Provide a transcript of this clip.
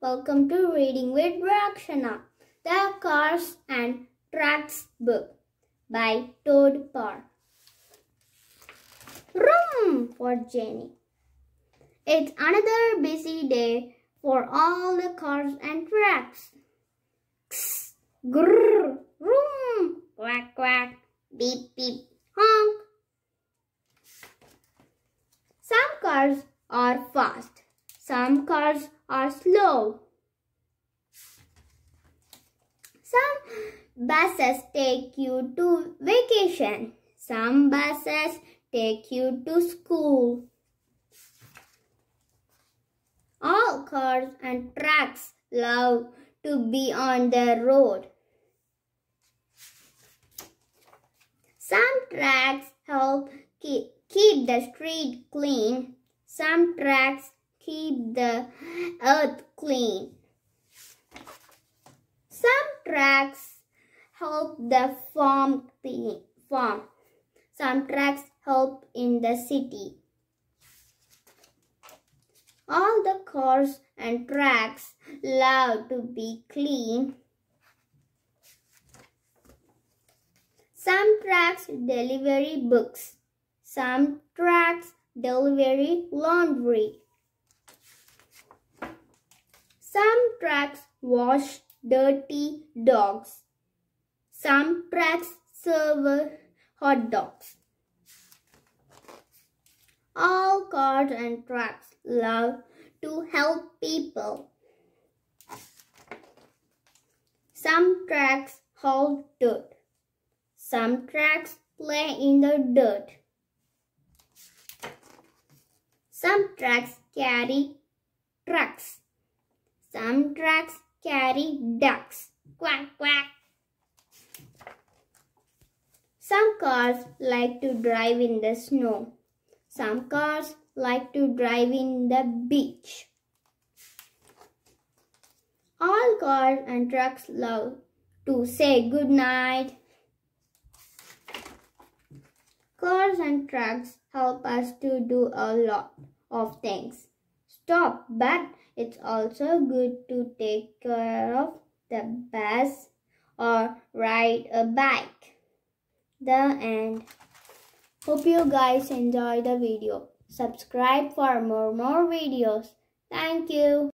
Welcome to Reading with Rakshana, The Cars and Tracks book by Todd Parr. Room for Jenny. It's another busy day for all the cars and tracks. Kss, grrr, room, quack quack, beep beep, honk. Some cars are fast. Some cars are slow. Some buses take you to vacation. Some buses take you to school. All cars and trucks love to be on the road. Some trucks help keep, keep the street clean. Some trucks keep the earth clean. Some tracks help the farm farm. Some tracks help in the city. All the cars and tracks love to be clean. Some tracks deliver books. Some tracks deliver laundry. Some trucks wash dirty dogs. Some trucks serve hot dogs. All cars and trucks love to help people. Some trucks haul dirt. Some trucks play in the dirt. Some trucks carry trucks. Some trucks carry ducks. Quack, quack. Some cars like to drive in the snow. Some cars like to drive in the beach. All cars and trucks love to say good night. Cars and trucks help us to do a lot of things. Stop, but it's also good to take care of the bus or ride a bike. The end. Hope you guys enjoy the video. Subscribe for more more videos. Thank you.